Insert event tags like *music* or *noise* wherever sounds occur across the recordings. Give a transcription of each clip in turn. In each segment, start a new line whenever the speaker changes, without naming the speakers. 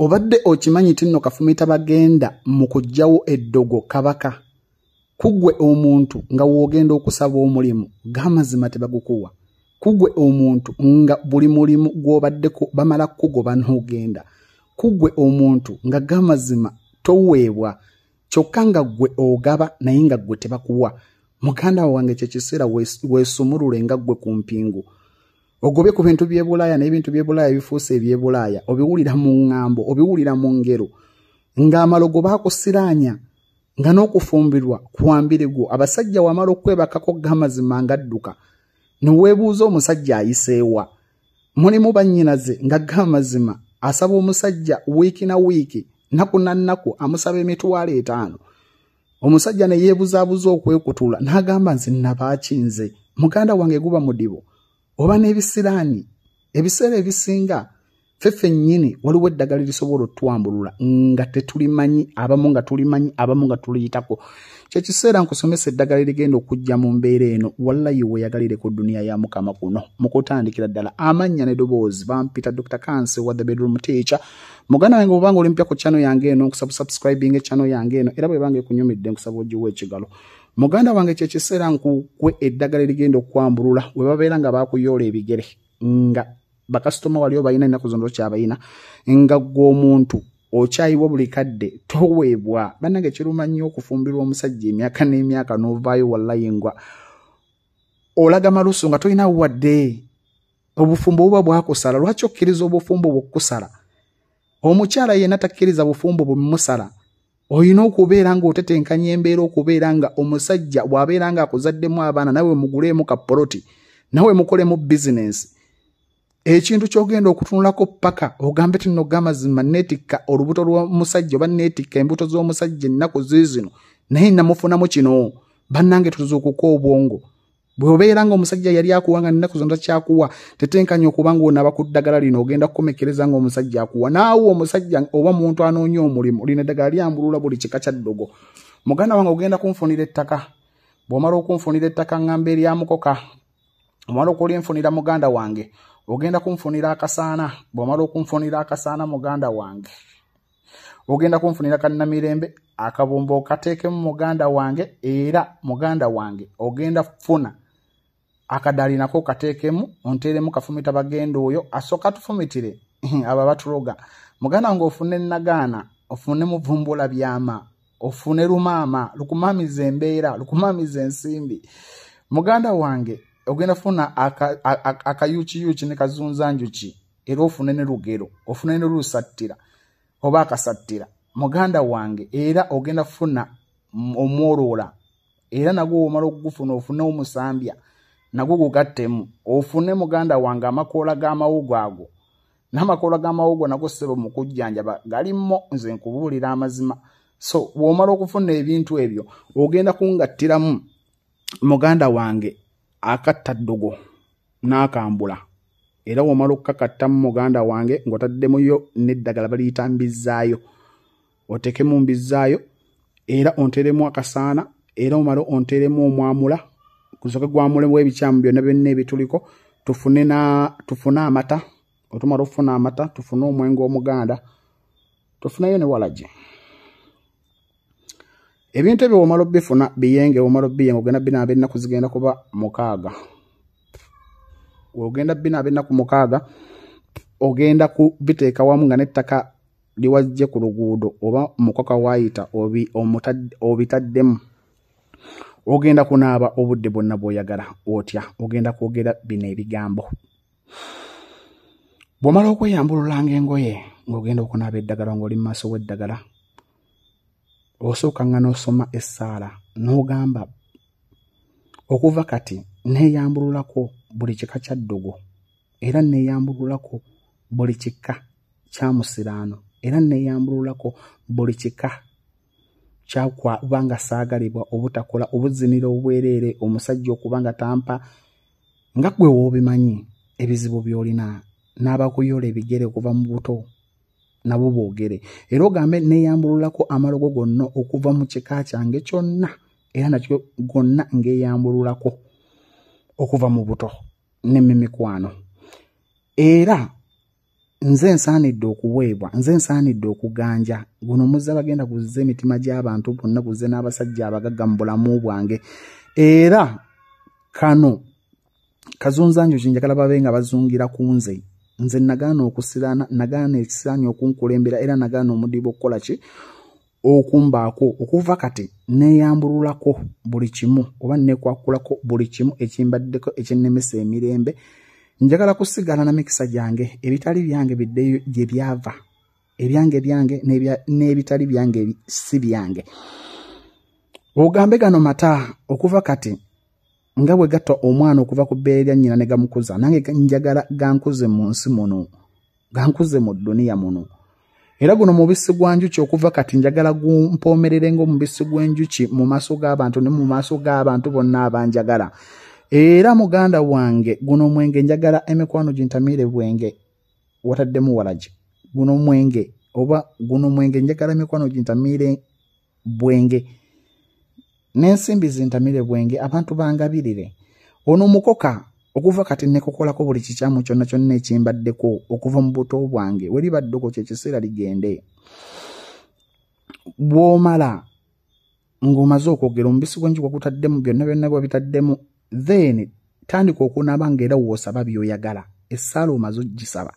obadde okimanyi ti nno kafumita bagenda mu kuggyawo eddogo kabaka. Kuggwe omuntu nga woogenda okusaba omulimu g'amazima tebagukuwa. Kuggwe omuntu nga buli mulimu gw'obaddeko bamala kugoba n'ogenda. Kuggwe omuntu nga g'amazima toweebwa kyokka nga ggwe ogaba naye nga ggwe tebakuwa. Muganda wange kyekiseera weesumulule nga ggwe ku mpingu ogobye ku bintu by'ebulaaya n'ebintu by'ebulaaya bifuuse eby'ebulaaya obiwulira mu ŋŋambo obiwulira mu ngero ng'amalogo baakusiraanya nga n'okufumbirwa kwambire gwo. Abasajja wamala okwebakako g'amazima ng'adduka neweebuuza omusajja ayiseewa mulimu bannyinaze nga g'amazima asaba omusajja wiiki na wiiki nnaku na nnaku amusaba emitwalo etaano. Omusajja ne yeebuzaabuza okwekutula n'agamba nze nabaakinze muganda wange guba mudibo oba n'ebisiraani ebiseera ebisinga ffeffe nnyini waliwo eddagala lisobola otwambulula nga tetulimanyi abamu nga tulimanyi abamu nga tuliyitako. Kyekiseera nkusomesa eddagala erigenda okujja mu mbeera eno wallayi weeyagalire ku duniya ya mukama kuno mu kutandikira ddala. Amannya nedoboozi bampita dr kansi wa the bedroom teacher muganda wange obanga oli mpya ku chano yange eno nkusaba subscribing echano yange eno era bwebanga ekunyumidde nkusaba ogiwa ekigalo muganda wange kyekiseera nkukwe eddagala erigenda okwambulula we babeera nga bakuyoola ebigere nga bakasitoma wali obalina ennaku zino tokyabalina nga gwe omuntu okyayiwa buli kadde toweebwa. Bannange kiruma nnyo okufumbirwa omusajja emyaka n'emyaka n'ovaayo wallayingwa olaga malusu nga tolina wadde obufumbo buba bwakusala lwaki okkiriza obufumbo bwokkusala omukyala yenna takkiriza bufumbo bwemusala olina okubeera ng'otetenkanya embeera okubeera nga omusajja bw'abeera nga akuzaddemu abaana nawe muguleemu kapoloti nawe mukolemu bizinensi ekintu kyogenda okutunulako paka ogambe tino gamazima neetikka olubuto lw'omusajja oba neetikka embuto z'omusajja ennaku ziizino naye namufunamu kino bannange tuzuukuka obwongo bw'obeera ng'omusajja yali akuwa nga nnaku zino takyakuwa tetenkanya okuba ng'onaba ku ddagala lino ogenda kukomekereza ng'omusajja akuwa. Naawe omusajja oba muntu anoonya omulimu lino eddagala lyambulula buli kika kya ddogo. Muganda wange ogenda kunfunira ettaka bw'omala okunfunira ettaka ŋŋamba eryamukoka omala okulinfunira muganda wange ogenda kunfunira akasaana bw'omala okunfunira akasaana muganda wange ogenda kunfunira kannamirembe akabumba okateekemu muganda wange era muganda wange ogenda funa akadaali nako kateekemu onteeremu kafumita bagenda oyo asooka tufumitire *laughs* abo batuloga. Muganda wange ofune nagaana ofune muvumbula byama ofune lumaama lukumaamiza embeera lukumaamiza ensimbi. Muganda wange ogenda funa akayuukiyuuki ne kazunza njuki era ofune ne lugero ofune ne lusattira oba akasattira muganda wange era ogenda funa omwoloola era nagwo womala okugufuna ofune omusambya nagwo gugattemu. Ofune muganda wange amakoola g'amawogo ago n'amakoola g'amawogo nago ssebo mu kujjanjaba galimmo nze nkubuulira amazima. So bw'omala okufuna ebintu ebyo ogenda kungattiramu muganda wange akattaddogo n'akambula era womala okukakattamu muganda wange ng'otaddemuyo n'eddagala baliyita mbizzaayo oteekemu mbizzaayo era onteremu akasaana era omale onteremu omwamula gusooke gwamulemu ebikyamu byonna byonna ebituliko tufune na tufune amata otumala okufuna amata tufune omwenge omuganda tufuneyo ne walagi. Ebintu ebyo womala obbifuna biyenge womala obbiyenga ogenda binaaba ennaku zigenda kuba mukaaga. Ogenda binaaba ennaku mukaaga ogenda kubiteeka wamu nga n'ettaka liwajje ku luguudo oba mukoka waayita obitaddemu. Ogenda kunaaba obudde bwonna bw'oyagala otya? Ogenda kwogera bino ebigambo. Bw'omala okweyambululanga engoye ng'ogenda okunaaba eddagala ng'oli mu maaso w'eddagala osooka nga n'osoma essaala n'ogamba okuva kati neeyambululako buli kika kya ddogo era neeyambululako buli kika kya musiraano era neeyambululako buli kika. Kyakuba nga saagalibwa obutakola obuzinira obwereere omusajja okuba nga tampa nga ggwe w'obimanyi ebizibu by'olina n'abakuyoola ebigere okuva mu buto nabo boogere. Era ogambe neeyambululako amalogo gonna okuva mu kika kyange kyonna era nakyo gonna ngeeyambululako okuva mu buto n'emmimikwano era nze nsaanidde okuweebwa nze nsaanidde okuganja. Guno muzza bagenda kuzza emitima gy'abantu bonna kuzze n'abasajja abagagga mu bulamu bwange. Era kano kazunzanjo kinjagala babe nga bazungira ku nze. Nze nagaana okusirana nagaana ekisaanyi okunkulembera era nagaana omudiba okukola ki? Okumbaako. Okuva kati neeyambululako buli kimu oba nekwakulako buli kimu ekimbaddeko ekyennemesa emirembe njagala kusigala na mikisa gyange ebitali byange biddeyo gye byava. Ebyange byange n'ebitali byange si byange. Ogambe gano mata okuva kati nga bwe gatta omwana okuva ku bbeere lya nnyina ne gamukuza nange njagala gankuze mu nsi muno gankuze mu dduniya muno. Era guno mubisi gwa njuki okuva kati njagala gumpoomerere ngaomubisi gw'enjuki mu maaso g'abantu ne mu maaso g'abantu bonna abanjagala era muganda wange guno omwenge njagala emikwano gintamiire bwenge wataddemu walagi guno omwenge oba guno omwenge njagala emikwano gintamiire bwenge. N'ensimbi zintamire bwenge abantu bangabirire. Ono mukoka okuva kati nekukolako buli kikyamu kyonna kyonna ekimbaddeko okuva mu buto bwange weribaddeko kyekiseera ligende. Bw'omala ng'omaze okwogera omubisi gwenjigwa gutaddemu byonna byonna bwe bitaddemu then tandika okunaaba ngaera woosaba by'oyagala essaala omaze ogisaba.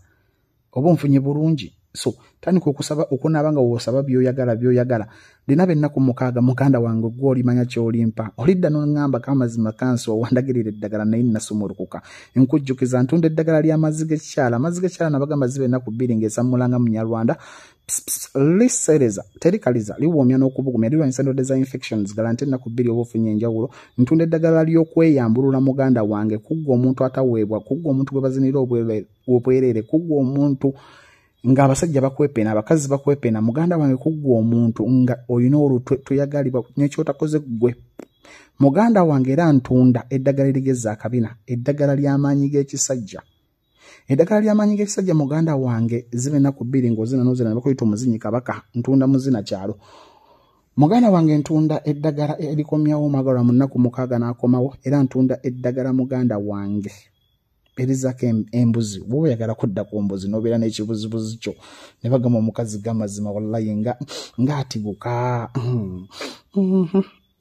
Oba onfunye bulungi so tandika okusaba okunaaba nga woosaba byoyagala byoyagala. Lina bennaku mukaaga muganda wange gwe olimanya kyolimpa. Olidda noŋŋamba kamazima kansi owandagirira eddagala naye nasumulukuka. Nkujjukiza ntunda eddagala ly'amazzi g'ekikyala amazzi g'ekikyala nabagamba ziba ennaku bbiri ng'esammulanga mu nyarwanda. Lisereza terikaliza liwoomya n'okubugumya lirwanyisa endwadde za infections galante ennaku bbiri oba ofunye enjawulo. Ntunda eddagala ly'okweyambulula muganda wange kuggwa omuntu ataweebwa kuggwa omuntu gwe bazinira obwereere kuggwa omuntu ng'abasajja bakwepeena abakazi bakwepeena muganda wange kuggwa omuntu nga olina olutwe tuyagalibwa nekyotakoze ggwe. Muganda wange era ntunda eddagala erigeza akabina eddagala ly'amaanyi g'ekisajja. Eddagala ly'amaanyi g'ekisajja muganda wange ziba ennaku bbiri ng'ozina nozina ne bakuyita omuzinyi kabaka ntunda muzina kyalo. Muganda wange ntunda eddagala erikomyawo omwagalwa mu nnaku mukaaga n'akomawo era ntunda eddagala muganda wange erizako embuzi. Bwe oyagala kudda ku mbuzi nobeera n'ekibuzibuzi kyo ne bagamba omukazi gamazima wallayi ngaatibuka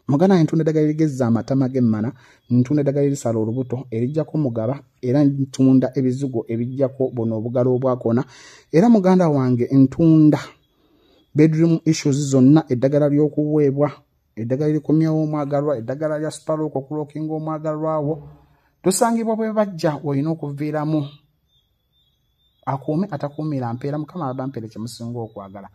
muganda wange ntunda eddagala erigezza amatama g'emmana ntunda eddagala erisala olubuto erijjako mugaba era ntunda ebizigo ebijjako buno obugalo obwakona. Era muganda wange ntunda. Bedroom issues zonna eddagala ly'okuweebwa eddagala erikomyawo omwagalwa eddagala lya spalook okulookinga omwagalwawo tusangibwa bwe bajja olina okuviiramu. Akuume atakuumira mpeera mukama abampeere kyemusinga okwagala